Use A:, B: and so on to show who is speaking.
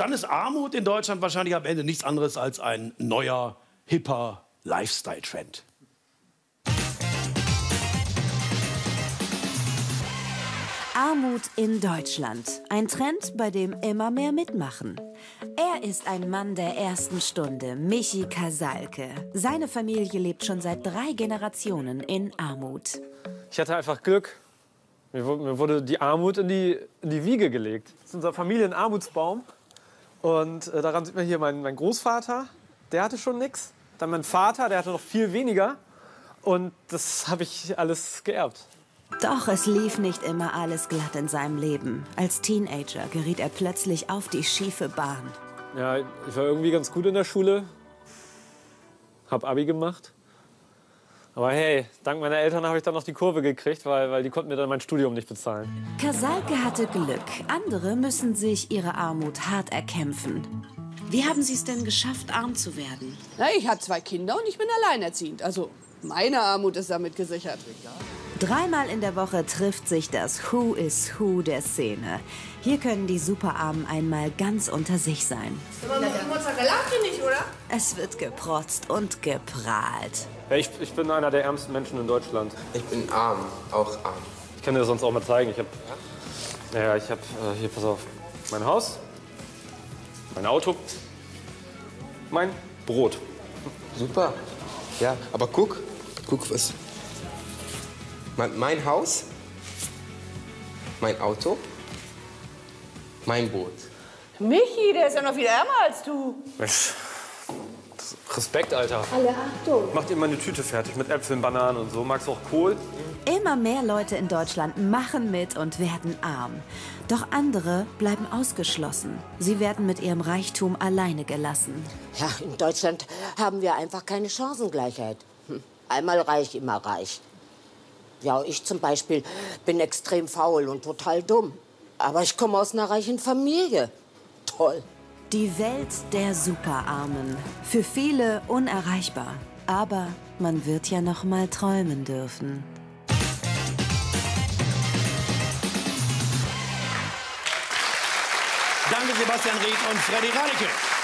A: dann ist Armut in Deutschland wahrscheinlich am Ende nichts anderes als ein neuer, hipper Lifestyle-Trend.
B: Armut in Deutschland. Ein Trend, bei dem immer mehr mitmachen. Er ist ein Mann der ersten Stunde, Michi Kasalke. Seine Familie lebt schon seit drei Generationen in Armut.
C: Ich hatte einfach Glück. Mir wurde die Armut in die, in die Wiege gelegt. Das ist unser Familienarmutsbaum. Und äh, daran sieht man hier meinen mein Großvater, der hatte schon nichts. Dann mein Vater, der hatte noch viel weniger. Und das habe ich alles geerbt.
B: Doch es lief nicht immer alles glatt in seinem Leben. Als Teenager geriet er plötzlich auf die schiefe Bahn.
C: Ja, ich war irgendwie ganz gut in der Schule. Hab Abi gemacht. Aber hey, dank meiner Eltern habe ich dann noch die Kurve gekriegt, weil, weil die konnten mir dann mein Studium nicht bezahlen.
B: Kasalke hatte Glück. Andere müssen sich ihre Armut hart erkämpfen. Wie haben Sie es denn geschafft, arm zu werden?
D: Na, ich habe zwei Kinder und ich bin alleinerziehend. Also meine Armut ist damit gesichert.
B: Dreimal in der Woche trifft sich das Who is Who der Szene. Hier können die Superarmen einmal ganz unter sich sein.
D: Aber Mozzarella nicht, oder?
B: Es wird geprotzt und geprahlt.
C: Ich, ich bin einer der ärmsten Menschen in Deutschland.
E: Ich bin arm, auch arm.
C: Ich kann dir das sonst auch mal zeigen. Ich habe, ja, ich habe äh, hier, pass auf, mein Haus, mein Auto, mein Brot.
E: Super. Ja, aber guck, guck was. Mein, mein Haus, mein Auto, mein Boot.
D: Michi, der ist ja noch viel ärmer als du.
C: Mensch, Respekt, Alter.
D: Alle Achtung.
C: Mach dir mal eine Tüte fertig mit Äpfeln, Bananen und so. Magst du auch Kohl?
B: Immer mehr Leute in Deutschland machen mit und werden arm. Doch andere bleiben ausgeschlossen. Sie werden mit ihrem Reichtum alleine gelassen.
F: Ja, in Deutschland haben wir einfach keine Chancengleichheit. Hm. Einmal reich, immer reich. Ja, ich zum Beispiel bin extrem faul und total dumm. Aber ich komme aus einer reichen Familie. Toll.
B: Die Welt der Superarmen. Für viele unerreichbar. Aber man wird ja noch mal träumen dürfen.
A: Danke Sebastian Ried und Freddy Radeke.